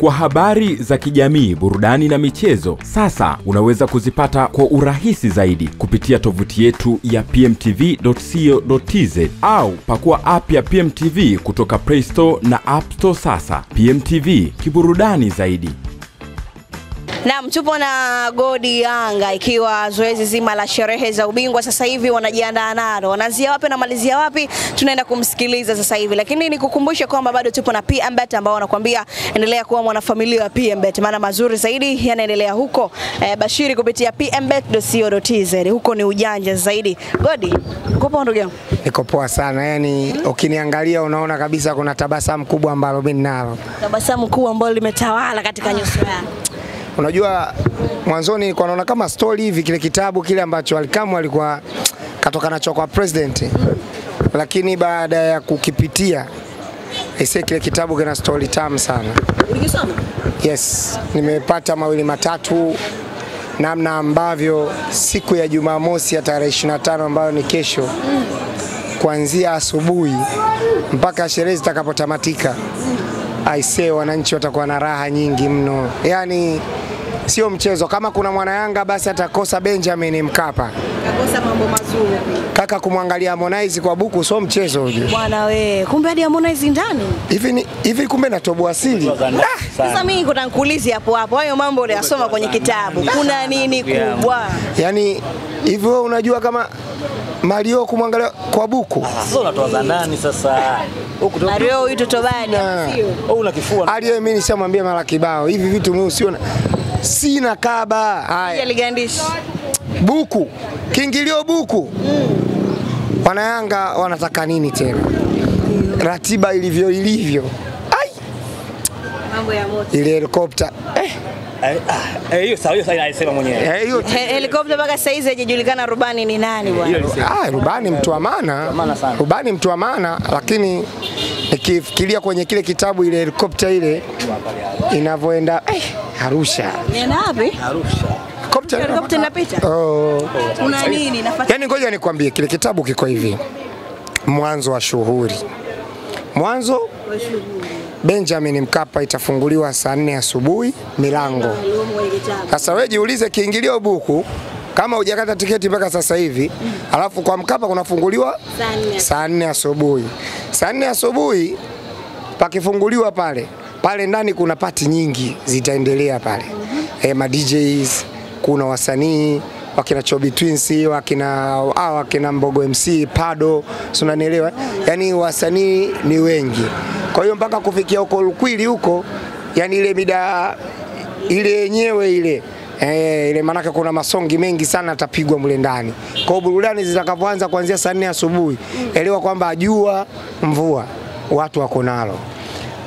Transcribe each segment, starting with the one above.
kwa habari za kijamii, burudani na michezo. Sasa unaweza kuzipata kwa urahisi zaidi kupitia tovuti yetu ya pmtv.co.tz au pakua app ya PMTV kutoka Play Store na App Store. Sasa PMTV, kiburudani zaidi. Naam, tupo na Godi Yanga ikiwa zoezi zima la sherehe za ubingwa sasa hivi wanajiandaa nalo. Wanaanzia wapi na malizia wapi? Tunaenda kumsikiliza sasa hivi. Lakini nikukumbushe kwamba bado tupo na PMBet ambao wanakuambia endelea kuwa mwanafamilia wa PMBet maana mazuri zaidi yanaendelea huko. Eh, bashiri kupitia pmbet.co.tz. Huko ni ujanja zaidi. Godi, uko poa ndugu yangu? Niko poa sana, yani ukiniangalia unaona kabisa kuna tabasamu kubwa ambalo mimi ninalo. Tabasamu kubwa ambalo limetawala katika nyuso yako. Unajua mwanzoni nilikuwa naona kama story hivi kile kitabu kile ambacho Alikamu alikuwa katoka nacho kwa president, lakini baada ya kukipitia ise kile kitabu kina story tamu sana. Yes, nimepata mawili matatu namna ambavyo siku ya Jumamosi ya tarehe 25 ambayo ni kesho kuanzia asubuhi mpaka sherehe zitakapotamatika, aisee, wananchi watakuwa na raha nyingi mno, yaani sio mchezo. Kama kuna mwana Yanga basi atakosa Benjamin Mkapa. Kakosa mambo mazuri. Kaka, kumwangalia Harmonize kwa buku sio mchezo huyo. Bwana we, kumbe hadi Harmonize ndani. Hivi ni hivi, kumbe natoboa asili. Sasa mimi kuna nikuulizi hapo hapo, hayo mambo uliyasoma kwenye kitabu, kuna nini kubwa? Yaani hivi wewe unajua kama Mario kumwangalia kwa buku Sasa unatoa ndani sasa. Mario huyu totobani sio? Au una kifua. Aliyemini nishamwambia mara kibao hivi vitu mimi usiona sina kaba. Haya. Ligandishi. buku. Kiingilio buku. Mm. wanayanga wanataka nini tena? Ratiba ilivyo ilivyo. Ai! Mambo ya moto. ile helikopta eh, Eh, ah, eh, hiyo sawa, hiyo sawa inasema mwenyewe. eh, hiyo He- Helikopta mpaka sasa hizi haijajulikana rubani ni nani bwana. Ah, rubani mtu wa maana. Rubani mtu wa maana lakini nikifikiria kwenye kile kitabu ile helikopta ile inavyoenda eh, Arusha Nenda wapi? Arusha. helikopta Helikopta inapita. oh. Una nini? Nafuata Yaani ngoja nikwambie kile kitabu kiko hivi. Mwanzo wa shughuli. Mwanzo Benjamin Mkapa itafunguliwa saa nne asubuhi milango. Sasa wewe jiulize kiingilio buku kama hujakata tiketi mpaka sasa hivi, mm. alafu kwa Mkapa kunafunguliwa Saa nne. asubuhi. Saa nne asubuhi pakifunguliwa pale pale ndani kuna pati nyingi zitaendelea pale mm -hmm. e, ma DJs, kuna wasanii wakina Chobi Twins, wakina hao wakina Mbogo MC, Pado, si unanielewa? Yaani wasanii ni wengi. Kwa hiyo mpaka kufikia huko Lukwili huko, yani ile mida ile yenyewe ile Eh, ile maanake kuna masongi mengi sana atapigwa mle ndani. Kwa hiyo burudani zitakapoanza kuanzia saa nne asubuhi, elewa kwamba jua, mvua, watu wako nalo.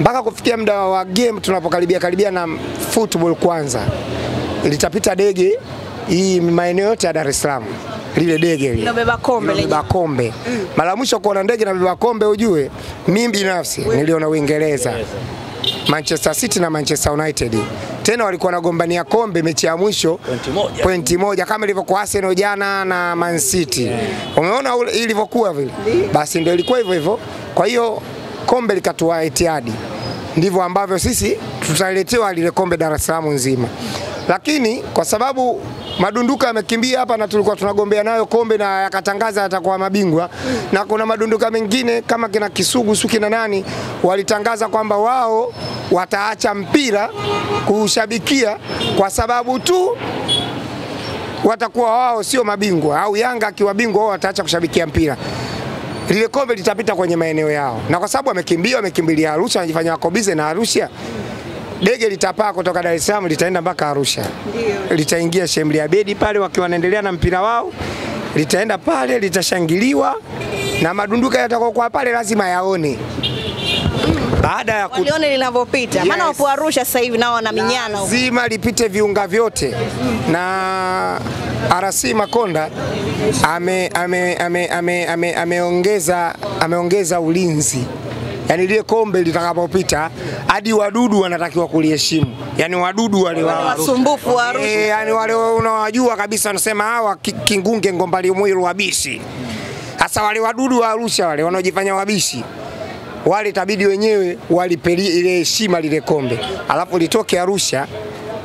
Mpaka kufikia muda wa game tunapokaribia karibia na football kwanza, litapita dege hii maeneo yote ya Dar es Salaam, lile dege lile. Linabeba kombe linabeba beba kombe. Mara mwisho kuona ndege na beba kombe, ujue mimi binafsi niliona Uingereza, Manchester City na Manchester United, tena walikuwa wanagombania kombe mechi ya mwisho Pointi moja. pointi moja kama ilivyokuwa Arsenal jana na Man City. yeah. Umeona ilivyokuwa vile, basi ndio ilikuwa hivyo hivyo. Kwa hiyo kombe likatua Etihad, ndivyo ambavyo sisi tutaletewa lile kombe Dar es Salaam nzima, lakini kwa sababu madunduka amekimbia hapa na tulikuwa tunagombea nayo kombe na yakatangaza atakuwa mabingwa, na kuna madunduka mengine kama kina Kisugu suki na nani walitangaza kwamba wao wataacha mpira kuushabikia kwa sababu tu watakuwa wao sio mabingwa. Au Yanga akiwa bingwa wao wataacha kushabikia mpira. Lile kombe litapita kwenye maeneo yao, na kwa sababu amekimbia, amekimbilia Arusha, anajifanya wako bize na Arusha, dege litapaa kutoka Dar es Salaam litaenda mpaka Arusha, litaingia Shemli Abedi pale wakiwa wanaendelea na mpira wao, litaenda pale, litashangiliwa na madunduka yatakuwa kwa pale, lazima yaone baada ya kut... Walione linavyopita. yes. Maana wapo Arusha sasa hivi nao wana minyana huko. lazima lipite viunga vyote na RC Makonda ame, ame, ame, ame, ame, ameongeza, ameongeza ulinzi yaani lile kombe litakapopita hadi wadudu wanatakiwa kuliheshimu, yani wadudu wale wa Wasumbufu wa Arusha. e, yani wale unawajua kabisa, wanasema hawa kingunge ngombali mwiru wabishi. Sasa wale wadudu wa Arusha wale wanaojifanya wabishi wale tabidi wenyewe walipeli ile heshima lile kombe, alafu litoke Arusha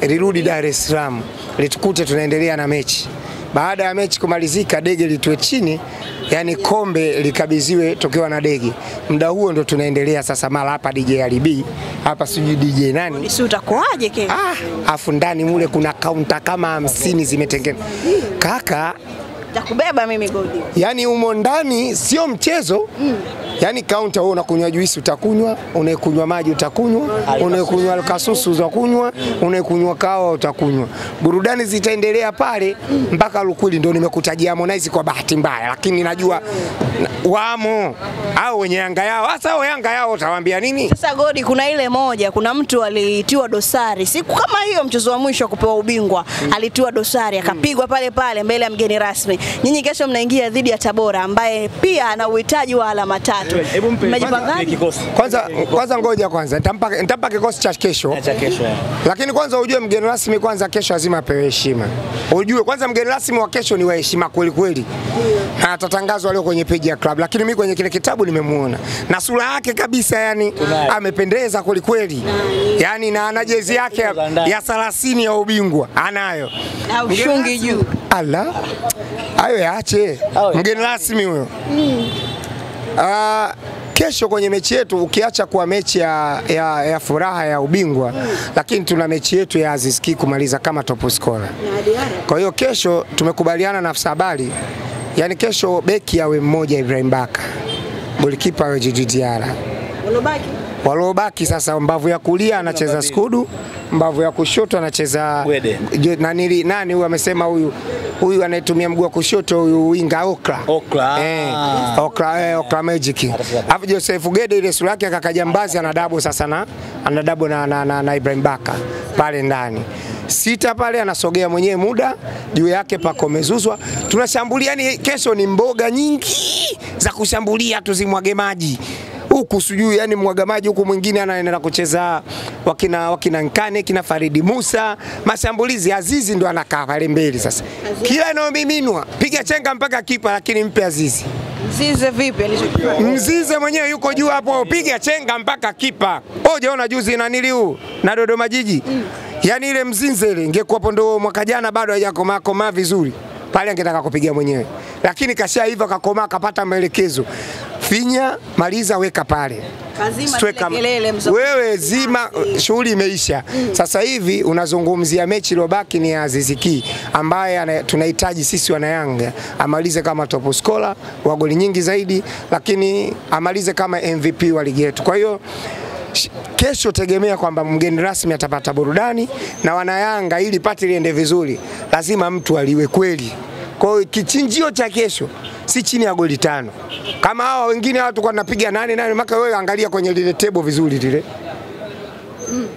lirudi Dar es Salaam litukute tunaendelea na mechi. Baada ya mechi kumalizika, dege litue chini, yani kombe likabidhiwe tokewa na dege. Muda huo ndo tunaendelea sasa, mara hapa DJ Alibi hapa sijui DJ nani Si utakuaje ke? ah, afu ndani mule kuna kaunta kama hamsini zimetengenezwa kaka Takubeba mimi Godi. yani umo ndani sio mchezo. Mm. yani kaunta wewe unakunywa juisi utakunywa. Unaikunywa maji utakunywa. Unaikunywa alkasusu utakunywa. Unaikunywa kawa utakunywa. Burudani zitaendelea pale mpaka Lukwili. Ndio nimekutajia Harmonize kwa bahati mbaya lakini najua wamo. Au wenye Yanga yao. Sasa hao Yanga yao utawaambia nini? Sasa Godi, kuna ile moja, kuna mtu alitiwa dosari. Siku kama hiyo, mchezo wa mwisho wa kupewa ubingwa alitiwa dosari akapigwa pale pale mbele ya mgeni rasmi. Nyinyi kesho mnaingia dhidi ya Tabora ambaye pia ana uhitaji wa alama tatu. Hebu mpe Mmejipangaje? kwanza kwanza ngoja kwanza nitampa nitampa kikosi cha kesho cha kesho. eh. lakini kwanza ujue mgeni rasmi kwanza kesho lazima apewe heshima. Ujue kwanza mgeni rasmi wa kesho ni wa heshima kweli kweli, na atatangazwa leo kwenye peji ya club, lakini mimi kwenye kile kitabu nimemuona na sura yake kabisa, yani amependeza kweli kweli, yani na ana jezi yake ya 30 ya ubingwa anayo. Na ushungi juu. Ala, hayo yaache mgeni rasmi huyo. Ah, kesho kwenye mechi yetu ukiacha kuwa mechi ya, ya, ya furaha ya ubingwa mm. lakini tuna mechi yetu ya Aziz Ki kumaliza kama top scorer. Kwa hiyo kesho tumekubaliana na afisa habari, yani kesho beki awe mmoja Ibrahim Baka, golikipa awe Djigui Diarra. Waliobaki sasa, mbavu ya kulia anacheza Skudu, mbavu ya kushoto anacheza. Je, nani, nani huyu amesema huyu huyu anayetumia mguu wa kushoto huyu winga Okra Okra. eh, Okra, eh, Okra Magic. Alafu Joseph Gede ile sura yake kaka ana anadabo sasa na anadabo na, na, na, na Ibrahim Baka pale ndani sita pale anasogea mwenyewe muda juu yake pako mezuzwa, tunashambulia. Yani kesho ni mboga nyingi za kushambulia, tuzimwage maji huku sijui yani mwagamaji huku, mwingine anaenda kucheza wakina, wakina Nkane kina Faridi Musa, mashambulizi. Azizi ndo anakaa pale mbele sasa, kila inayomiminwa piga chenga mpaka kipa, lakini mpe Azizi. Mzize vipi alichokifanya? Mzize mwenyewe yuko juu hapo, piga chenga mpaka kipa. Hujaona juzi na huu na Dodoma Jiji, mm. yani ile mzinze ile ingekuwapo ndo mwaka jana bado hajakomaa komaa vizuri pale, angetaka kupiga mwenyewe, lakini kashaiva kakomaa, kapata maelekezo, finya, maliza, weka pale Kazima kelele mzo. wewe zima, shughuli imeisha. Mm. Sasa hivi unazungumzia mechi iliyobaki ni ya Aziz Ki ambaye tunahitaji sisi wana Yanga amalize kama top scorer wa goli nyingi zaidi, lakini amalize kama MVP wa ligi yetu. Kwa hiyo kesho tegemea kwamba mgeni rasmi atapata burudani na wanayanga, ili pati liende vizuri, lazima mtu aliwe kweli. Kwa hiyo kichinjio cha kesho si chini ya goli tano. Kama hawa wengine hawa tulikuwa tunapiga nane nane, maka wewe angalia kwenye lile tebo vizuri lile.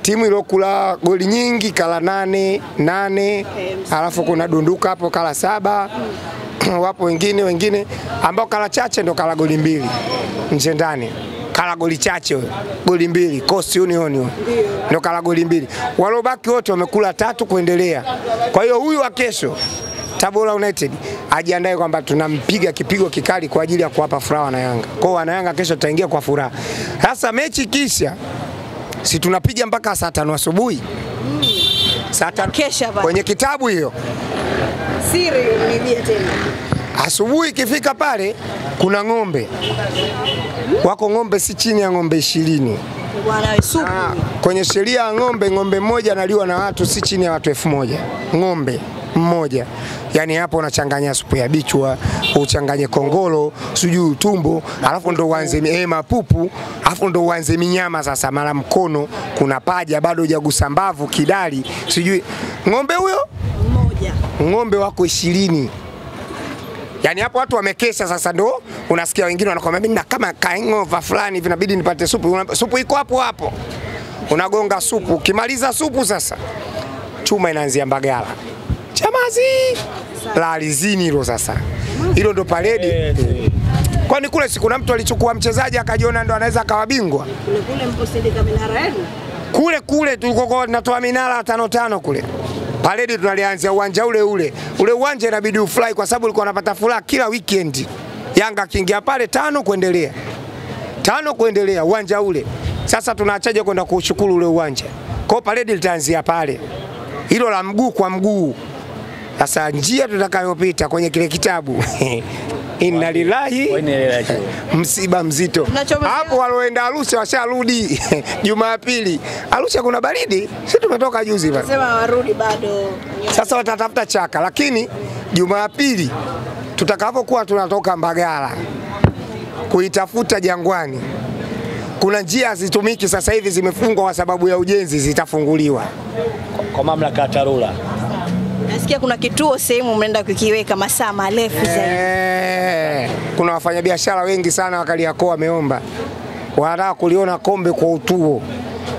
Timu iliyokula goli nyingi kala nane nane, alafu kuna dunduka hapo kala saba. Wapo wengine wengine ambao kala chache ndo kala goli mbili. Nje ndani kala goli chache goli mbili Coast Union ndo kala goli mbili, walobaki wote wamekula tatu kuendelea. Kwa hiyo huyu wa kesho Tabora United ajiandae kwamba tunampiga kipigo kikali kwa ajili ya kuwapa furaha wana Yanga. Kwa wana Yanga kesho tutaingia kwa furaha. Sasa mechi kisha si tunapiga mpaka saa tano asubuhi saa tano Kesha ba. kwenye kitabu hiyo. Siri unibia tena. Asubuhi ikifika pale kuna ng'ombe wako ng'ombe si chini ya ng'ombe ishirini. Ah, kwenye sheria ya ng'ombe, ng'ombe mmoja analiwa na watu si chini ya watu elfu moja ng'ombe mmoja. Yani hapo unachanganya supu ya bichwa, uchanganye kongolo, sijui utumbo, alafu ndo uanze eh, mapupu, alafu ndo uanze minyama sasa, mara mkono, kuna paja bado hujagusa mbavu, kidali, sijui ng'ombe huyo Mmoja. ng'ombe wako ishirini. Yaani hapo watu wamekesha sasa, ndo unasikia wengine wanakwambia mimi na kama kaingova fulani vinabidi nipate supu. Una, supu iko hapo hapo, unagonga supu. Ukimaliza supu sasa, chuma inaanzia Mbagala, Chamazi la alizini hilo sasa, hilo ndo paredi. Kwani kule si kuna mtu alichukua mchezaji akajiona ndo anaweza akawa bingwa Kule kule mposindika minara yenu. kule kule tulikokuwa tunatoa minara tano tano kule paredi tunalianzia uwanja ule ule ule uwanja inabidi ufurahi kwa sababu ulikuwa unapata furaha kila weekend Yanga akiingia pale tano kuendelea tano kuendelea uwanja ule. Sasa tunaachaje kwenda kuushukuru ule uwanja? Kwa paredi litaanzia pale, hilo la mguu kwa mguu. Sasa njia tutakayopita kwenye kile kitabu inna lillahi msiba mzito hapo. Waloenda Arusha washarudi Jumapili. Arusha kuna baridi, si tumetoka juzi warudi bado. Sasa watatafuta chaka, lakini Jumapili tutakapokuwa tunatoka Mbagala kuitafuta Jangwani, kuna njia zitumiki sasa hivi, zimefungwa kwa sababu ya ujenzi, zitafunguliwa. kwa mamlaka ya TARURA. Nasikia kuna kituo sehemu mnaenda kukiweka masaa marefu zaidi. Eh, kuna wafanyabiashara wengi sana wa Kariakoo wameomba, wanataka kuliona kombe kwa utuo.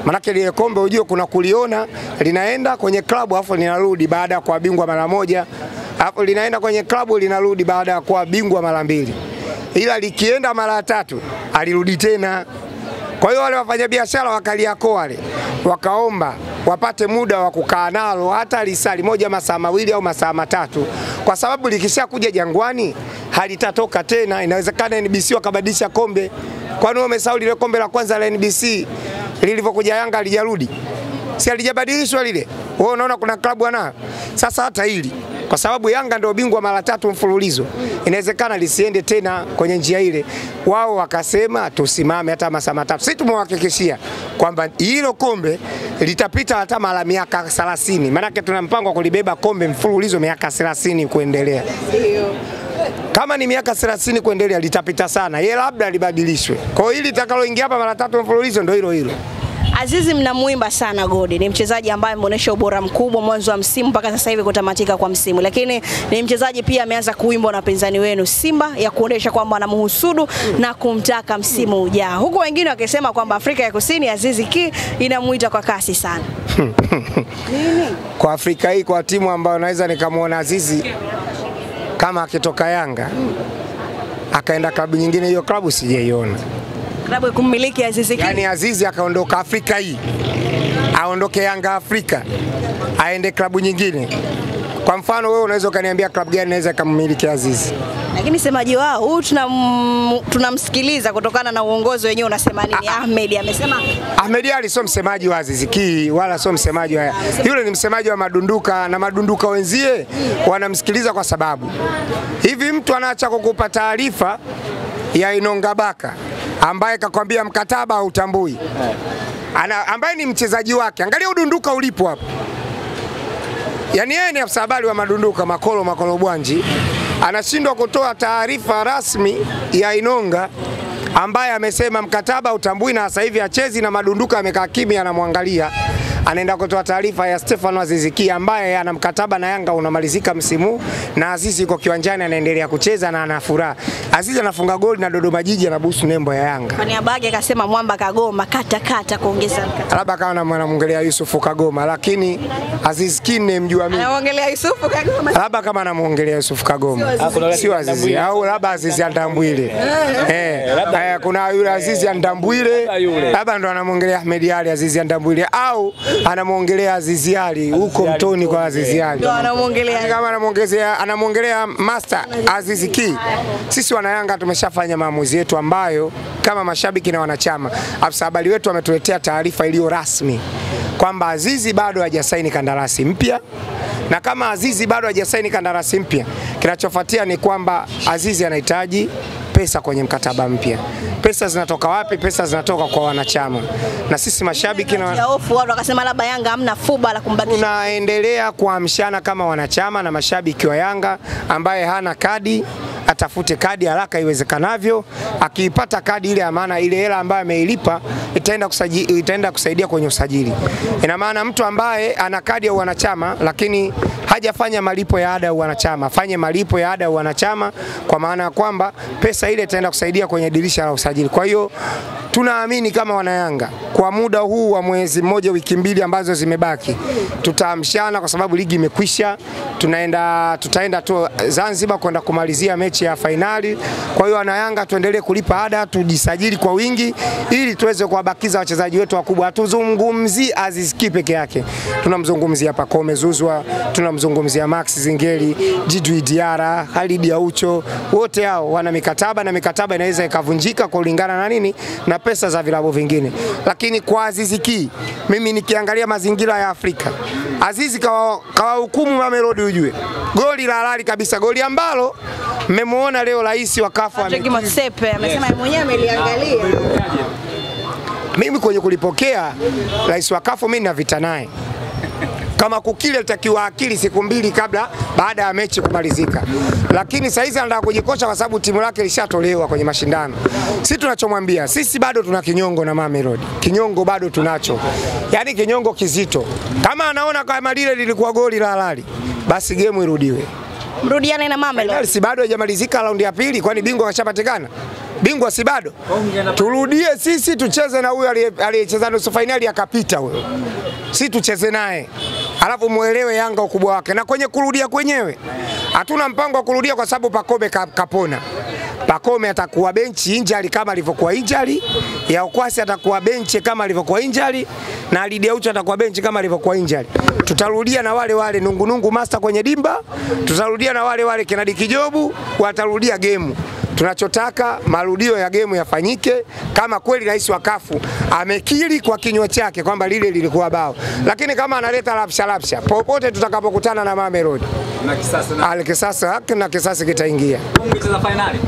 Manake lile kombe ujue, kuna kuliona linaenda kwenye klabu afu linarudi baada ya kuwa bingwa mara moja, afu linaenda kwenye klabu linarudi baada ya kuwa bingwa mara mbili, ila likienda mara tatu alirudi tena. Kwa hiyo wale wafanyabiashara wa Kariakoo wale wakaomba wapate muda wa kukaa nalo hata lisali moja masaa mawili au masaa matatu, kwa sababu likisha kuja Jangwani halitatoka tena. Inawezekana NBC wakabadilisha kombe. Kwani wamesahau lile kombe la kwanza la NBC lilivyokuja Yanga halijarudi? Si alijabadilishwa lile? Wewe unaona kuna klabu ana sasa hata hili kwa sababu Yanga ndio bingwa mara tatu mfululizo, inawezekana lisiende tena kwenye njia ile. Wao wakasema tusimame hata masaa matatu. Sisi tumewahakikishia kwamba hilo kombe litapita hata mara miaka 30, maanake tuna mpango wa kulibeba kombe mfululizo miaka 30 kuendelea. Kama ni miaka 30 kuendelea litapita sana, ye labda libadilishwe. Kwa hiyo hili litakaloingia hapa mara tatu mfululizo ndio hilo hilo. Azizi mnamuimba sana Godi, ni mchezaji ambaye ameonyesha ubora mkubwa mwanzo wa msimu mpaka sasa hivi kutamatika kwa msimu, lakini ni mchezaji pia ameanza kuimbwa na wapinzani wenu Simba ya kuonyesha kwamba anamhusudu na kumtaka msimu ujao, huku wengine wakisema kwamba Afrika ya Kusini Azizi Ki inamuita kwa kasi sana. kwa Afrika hii, kwa timu ambayo naweza nikamwona Azizi kama akitoka Yanga akaenda klabu nyingine, hiyo klabu sijaiona. Klabu ya kummiliki Azizi Ki Yaani Azizi akaondoka Afrika hii, aondoke Yanga Afrika, aende klabu nyingine. Kwa mfano wewe unaweza ukaniambia klabu gani naweza kummiliki Azizi? lakini semaji wao huyu tunam- tunamsikiliza kutokana na uongozi wenyewe unasema nini? Ahmed amesema Ahmed Ali sio msemaji wa Azizi Ki wala sio msemaji wa yule, ni msemaji wa madunduka na madunduka wenzie wanamsikiliza kwa sababu hivi, mtu anaacha kukupa taarifa ya Inonga Baka ambaye kakwambia mkataba hautambui, ana ambaye ni mchezaji wake. Angalia udunduka ulipo hapo, yaani yeye ni afisa habari wa madunduka Makolo Makolo Bwanji anashindwa kutoa taarifa rasmi ya Inonga ambaye amesema mkataba utambui na sasa hivi achezi na madunduka amekaa kimya anamwangalia. Anaenda kutoa taarifa ya Stefano Aziziki ambaye ana mkataba na Yanga unamalizika msimu na Azizi yuko kiwanjani anaendelea kucheza na ana furaha. Azizi anafunga goli na Dodoma Jiji anabusu nembo ya Yanga. kwa niaba yake akasema mwamba kagoma kata kata kuongeza mkata. Labda kawa na namwongelea Yusufu Kagoma, lakini Aziz Ki mjua mimi Anaongelea Yusufu Kagoma. labda kama anamwongelea Yusufu Kagoma sio Azizi au labda Azizi Andambwile eh, labda kuna yule Azizi Andambwile labda ndo anamwongelea Ahmed Ali Azizi Andambwile au anamwongelea Azizi Ali huko mtoni kwa Azizi Ali Ndio anamuongelea. kama anamwongezea anamwongelea Master Azizi Ki. Sisi wanayanga tumeshafanya maamuzi yetu ambayo kama mashabiki na wanachama, afisa habari wetu ametuletea taarifa iliyo rasmi kwamba Azizi bado hajasaini kandarasi mpya na kama Azizi bado hajasaini kandarasi mpya, kinachofuatia ni kwamba Azizi anahitaji pesa kwenye mkataba mpya. Pesa zinatoka wapi? Pesa zinatoka kwa wanachama, na sisi mashabiki na hofu watu wakasema labda Yanga hamna fuba la kumbakisha. tunaendelea kuamshana kama wanachama na mashabiki wa Yanga ambaye hana kadi atafute kadi haraka iwezekanavyo. Akiipata kadi ile, maana ile hela ambayo ameilipa itaenda, itaenda kusaidia kwenye usajili. Ina maana mtu ambaye ana kadi ya wanachama lakini hajafanya malipo ya ada ya wanachama afanye malipo ya ada ya wanachama, kwa maana ya kwamba pesa ile itaenda kusaidia kwenye dirisha la usajili. Kwa hiyo tunaamini kama wanayanga kwa muda huu wa mwezi mmoja, wiki mbili ambazo zimebaki, tutaamshana kwa sababu ligi imekwisha. Tunaenda, tutaenda tu Zanzibar kwenda kumalizia mechi mechi ya fainali. Kwa hiyo Wanayanga, tuendelee kulipa ada, tujisajili kwa wingi ili tuweze kuwabakiza wachezaji wetu wakubwa. Hatuzungumzii Aziz Ki peke yake, tunamzungumzia Pacome Zuzwa, tunamzungumzia Max Zingeli, Djigui Diarra, Khalid Aucho, wote hao wana mikataba na mikataba inaweza ikavunjika kulingana na nini na pesa za vilabu vingine. Lakini kwa Aziz Ki, mimi nikiangalia mazingira ya Afrika, Azizi kawahukumu Mamelodi, ujue goli la halali kabisa, goli ambalo mmemwona leo rais wa Motsepe amesema mwenyewe ameliangalia. mimi kwenye kulipokea rais wa kafu mimi nina vita naye kama kukile alitakiwa akili siku mbili kabla baada ya mechi kumalizika, lakini sasa hizi anataka kujikosha kwa sababu timu lake ilishatolewa kwenye mashindano. Sisi tunachomwambia sisi bado tuna kinyongo na Mamelodi, kinyongo bado tunacho, yaani kinyongo kizito. Kama anaona kama lile lilikuwa goli la halali, basi gemu irudiwe. Mrudiane na Mamelodi. Si bado haijamalizika raundi ya pili, kwani bingwa kashapatikana? Bingwa si bado? Turudie sisi tucheze na huyo aliye- aliyecheza nusu fainali akapita huyo, si tucheze naye alafu muelewe Yanga ukubwa wake. Na kwenye kurudia kwenyewe hatuna mpango wa kurudia kwa sababu Pakome ka- kapona. Pakome atakuwa benchi injali kama alivyokuwa injali, ya Okwasi atakuwa benchi kama alivyokuwa injali, na Alidi Aucho atakuwa benchi kama alivyokuwa injali. Tutarudia na wale wale nungunungu master kwenye dimba, tutarudia na wale wale Kenadi Kijobu, watarudia gemu. Tunachotaka marudio ya gemu yafanyike. Kama kweli rais wa kafu amekiri kwa kinywa chake kwamba lile lilikuwa bao, lakini kama analeta lapsha lapsha, popote tutakapokutana na Mamelodi na kisasa na al kisasa na kisasi kitaingia. mkicheza fainali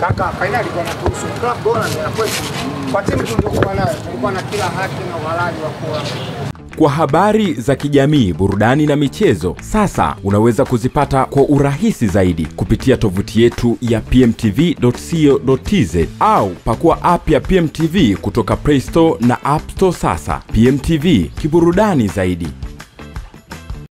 Kaka, fainali kwa natuhusu club bora ni ya kwetu. Kwa timu tuliokuwa nayo tulikuwa na kila haki na uhalali wa kuwa Kwa habari za kijamii, burudani na michezo, sasa unaweza kuzipata kwa urahisi zaidi kupitia tovuti yetu ya pmtv.co.tz au pakua app ya PMTV kutoka Play Store na App Store. Sasa PMTV, kiburudani zaidi.